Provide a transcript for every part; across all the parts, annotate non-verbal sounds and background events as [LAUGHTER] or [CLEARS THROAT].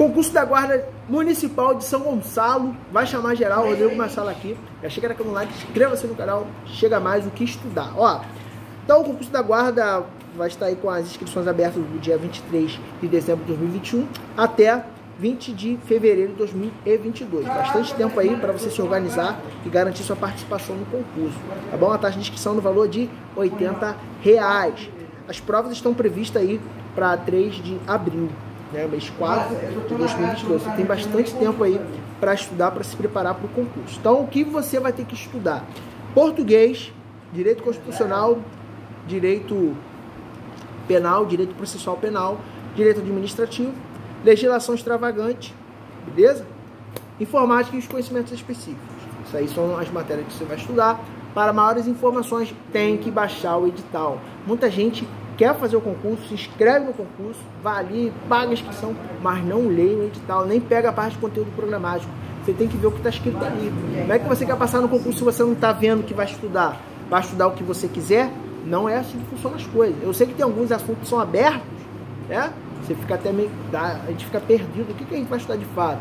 Concurso da Guarda Municipal de São Gonçalo. Vai chamar geral, Rodrigo Massala aqui. Já chega naquele like, inscreva-se no canal, chega mais o que estudar. Ó, então o concurso da Guarda vai estar aí com as inscrições abertas do dia 23 de dezembro de 2021 até 20 de fevereiro de 2022. Bastante tempo aí para você se organizar e garantir sua participação no concurso. Tá bom? A taxa de inscrição no valor de 80 reais. As provas estão previstas aí para 3 de abril né, mês 4 de 2022. Você tem bastante tempo aí para estudar, para se preparar para o concurso. Então, o que você vai ter que estudar? Português, direito constitucional, direito penal, direito processual penal, direito administrativo, legislação extravagante, beleza? Informática e os conhecimentos específicos. Isso aí são as matérias que você vai estudar. Para maiores informações, tem que baixar o edital. Muita gente quer fazer o concurso, se inscreve no concurso, vai ali, paga a inscrição, mas não lê o edital, nem pega a parte de conteúdo programático. Você tem que ver o que está escrito ali. Como é que você quer passar no concurso se você não está vendo que vai estudar? Vai estudar o que você quiser? Não é assim que funcionam as coisas. Eu sei que tem alguns assuntos que são abertos, né? Você fica até meio. A gente fica perdido. O que, que a gente vai estudar de fato?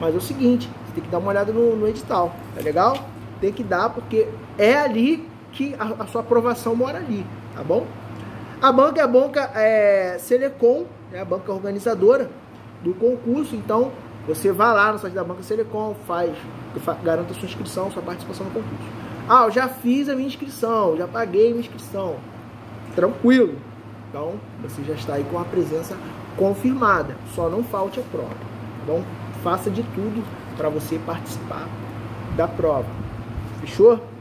Mas é o seguinte, você tem que dar uma olhada no, no edital, tá legal? Tem que dar, porque é ali que a, a sua aprovação mora ali, tá bom? A banca é a banca é, Selecom, é a banca organizadora do concurso. Então, você vai lá no site da banca Selecom, faz, garanta sua inscrição, sua participação no concurso. Ah, eu já fiz a minha inscrição, já paguei a minha inscrição. Tranquilo. Então, você já está aí com a presença confirmada. Só não falte a prova. Então, faça de tudo para você participar da prova. Fechou?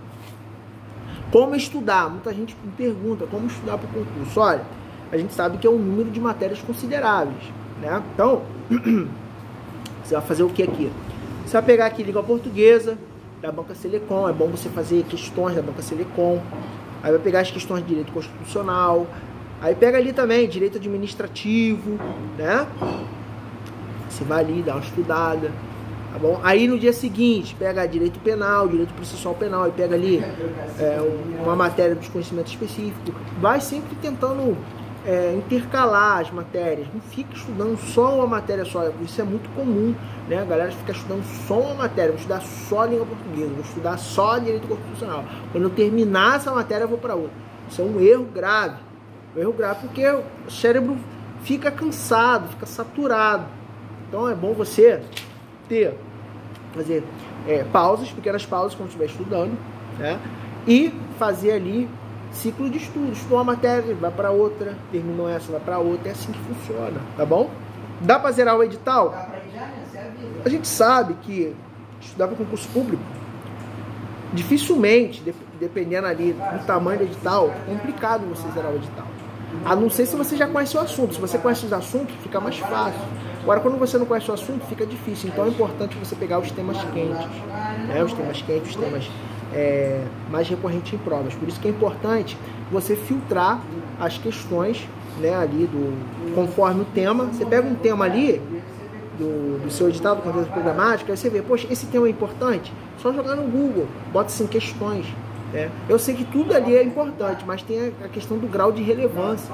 Como estudar? Muita gente me pergunta como estudar para o concurso. Olha, a gente sabe que é um número de matérias consideráveis, né? Então, [CLEARS THROAT] você vai fazer o que aqui? Você vai pegar aqui língua portuguesa da Banca Selecom, é bom você fazer questões da Banca Selecom. Aí vai pegar as questões de direito constitucional. Aí pega ali também direito administrativo, né? Você vai ali dar uma estudada. Tá bom? Aí no dia seguinte, pega direito penal, direito processual penal, e pega ali é, uma matéria dos conhecimentos específicos. Vai sempre tentando é, intercalar as matérias. Não fica estudando só uma matéria só. Isso é muito comum, né? A galera fica estudando só uma matéria. Vou estudar só língua portuguesa, vou estudar só direito constitucional. Quando eu terminar essa matéria, eu vou para outra. Isso é um erro grave. Um erro grave porque o cérebro fica cansado, fica saturado. Então é bom você ter, fazer é, pausas, pequenas pausas quando estiver estudando, né? E fazer ali ciclo de estudo. Estudou uma matéria, vai para outra, terminou essa, vai para outra. É assim que funciona, tá bom? Dá para zerar o edital? A gente sabe que estudar para concurso público, dificilmente, dependendo ali do tamanho do edital, é complicado você zerar o edital. A não ser se você já conhece o assunto. Se você conhece os assuntos, fica mais fácil. Agora, quando você não conhece o assunto, fica difícil. Então é importante você pegar os temas quentes, né? os temas quentes, os temas é, mais recorrentes em provas. Por isso que é importante você filtrar as questões né, ali do conforme o tema. Você pega um tema ali do, do seu edital do conteúdo programático, aí você vê, poxa, esse tema é importante. Só jogar no Google, bota assim questões. Né? Eu sei que tudo ali é importante, mas tem a questão do grau de relevância.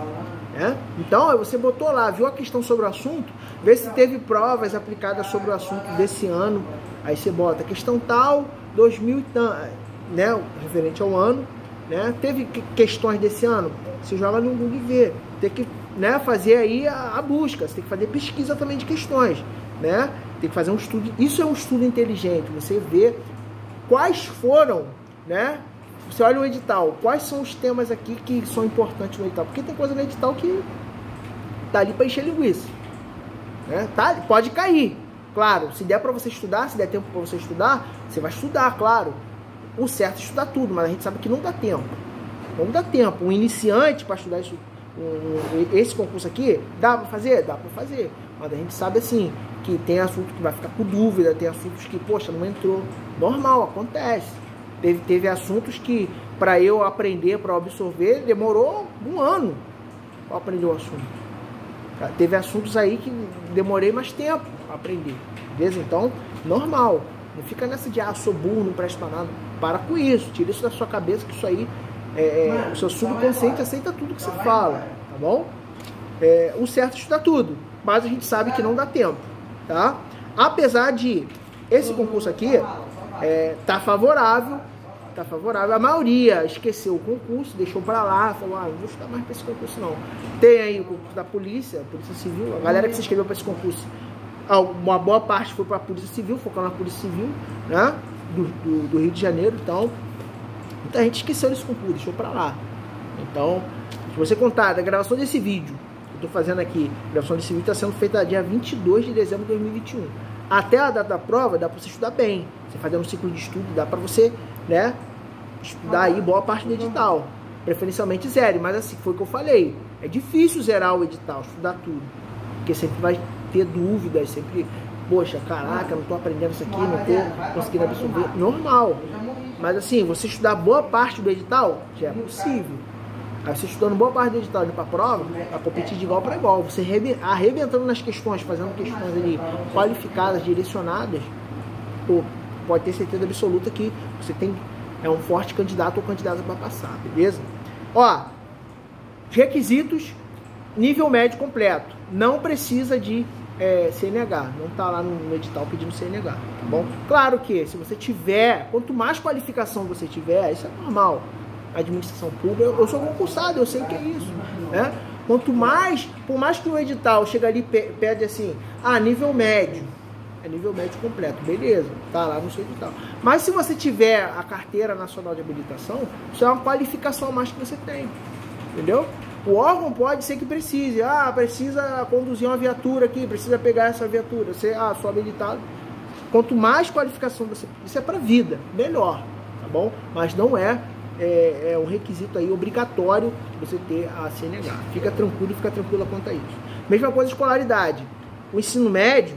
Né? Então, você botou lá, viu a questão sobre o assunto, vê se teve provas aplicadas sobre o assunto desse ano. Aí você bota questão tal, 2000 né, referente ao ano, né? Teve questões desse ano, você joga no Google e vê. Tem que né, fazer aí a, a, busca, você tem que fazer pesquisa também de questões, né? Tem que fazer um estudo. Isso é um estudo inteligente. Você vê quais foram, né? Você olha o edital, quais são os temas aqui que são importantes no edital? Porque tem coisa no edital que tá ali para encher linguiça. Né? Tá, pode cair, claro. Se der para você estudar, se der tempo para você estudar, você vai estudar, claro. O certo é estudar tudo, mas a gente sabe que não dá tempo. Não dá tempo. Um iniciante para estudar isso, um, esse concurso aqui, dá para fazer? Dá para fazer. Mas a gente sabe assim, que tem assunto que vai ficar com dúvida, tem assuntos que, poxa, não entrou. Normal, acontece. Teve, teve assuntos que, para eu aprender, para absorver, demorou um ano para aprender o assunto. Tá? Teve assuntos aí que demorei mais tempo para aprender. Beleza? Então, normal. Não fica nessa de, ah, sou burro, não presto para nada. Para com isso. Tira isso da sua cabeça, que isso aí, é, é, o seu subconsciente aceita tudo que você fala. Tá bom? É, o certo é estudar tudo. Mas a gente sabe que não dá tempo. tá? Apesar de esse concurso aqui é, tá favorável, tá favorável. A maioria esqueceu o concurso, deixou para lá, falou, ah, não vou estudar mais para esse concurso não. Tem aí o concurso da polícia, Polícia Civil, a galera que se inscreveu para esse concurso, uma boa parte foi para a Polícia Civil, focando na Polícia Civil, né? Do, do, do, Rio de Janeiro, então muita gente esqueceu desse concurso, deixou para lá. Então, se você contar da gravação desse vídeo, que eu tô fazendo aqui, a gravação desse vídeo está sendo feita dia 22 de dezembro de 2021. Até a data da prova, dá para você estudar bem. Você fazer um ciclo de estudo, dá para você, né, estudar aí boa parte do edital. Preferencialmente zero, mas assim, foi o que eu falei. É difícil zerar o edital, estudar tudo. Porque sempre vai ter dúvidas, sempre, poxa, caraca, não estou aprendendo isso aqui, não estou conseguindo absorver. Normal. Mas assim, você estudar boa parte do edital, já é possível. Aí você estudando boa parte do edital para a prova, a competir de igual para igual. Você arrebentando nas questões, fazendo questões ali qualificadas, direcionadas, pô, pode ter certeza absoluta que você tem é um forte candidato ou candidata para passar, beleza? Ó, requisitos, nível médio completo. Não precisa de é, CNH, não tá lá no edital pedindo CNH, tá bom? Claro que se você tiver, quanto mais qualificação você tiver, isso é normal. Administração pública, eu sou concursado, eu sei que é isso, né? Quanto mais, por mais que o edital chega ali e pede assim, ah, nível médio, é nível médio completo, beleza, tá lá no seu edital. Mas se você tiver a carteira nacional de habilitação, isso é uma qualificação a mais que você tem, entendeu? O órgão pode ser que precise, ah, precisa conduzir uma viatura aqui, precisa pegar essa viatura, você, ah, sou habilitado. Quanto mais qualificação você, isso é para vida, melhor, tá bom? Mas não é, é, é um requisito aí obrigatório você ter a CNH. Fica tranquilo, fica tranquila quanto a isso. Mesma coisa escolaridade. O ensino médio,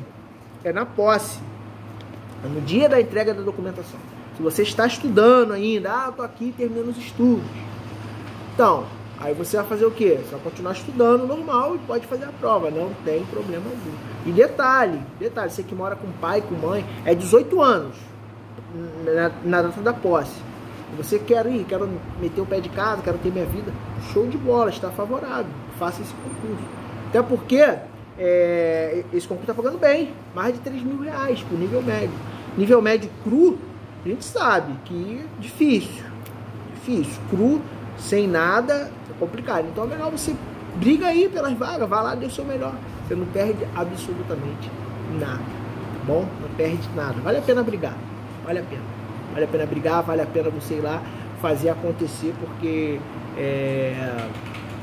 é na posse, é no dia da entrega da documentação. Se você está estudando ainda, ah, estou aqui terminando os estudos. Então, aí você vai fazer o quê? Você vai continuar estudando normal e pode fazer a prova, não tem problema algum. E detalhe, detalhe, você que mora com pai, com mãe, é 18 anos na, na data da posse. Você quer ir, quero meter o pé de casa, quero ter minha vida, show de bola, está favorável, faça esse concurso. Até porque é, esse concurso está pagando bem, mais de 3 mil reais por nível médio. Nível médio cru, a gente sabe que é difícil, difícil. Cru, sem nada, é complicado. Então é melhor você briga aí pelas vagas, vai lá, dê o seu melhor. Você não perde absolutamente nada, tá bom? Não perde nada. Vale a pena brigar, vale a pena. Vale a pena brigar, vale a pena você ir lá fazer acontecer, porque é,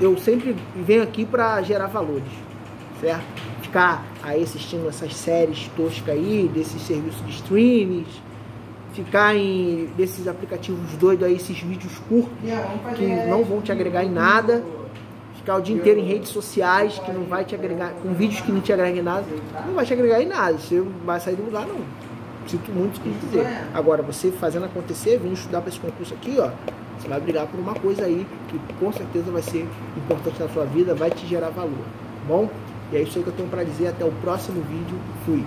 eu sempre venho aqui para gerar valores certo? Ficar aí assistindo essas séries toscas aí, desses serviços de streams, ficar em desses aplicativos doidos aí, esses vídeos curtos que não vão te agregar em nada, ficar o dia inteiro em redes sociais que não vai te agregar, com vídeos que não te agregam em nada, não vai te agregar em nada, você vai sair do lugar não. Sinto muito que dizer. Agora, você fazendo acontecer, vindo estudar para esse concurso aqui, ó, você vai brigar por uma coisa aí que com certeza vai ser importante na sua vida, vai te gerar valor, tá bom? E é isso aí que eu tenho para dizer. Até o próximo vídeo. Fui.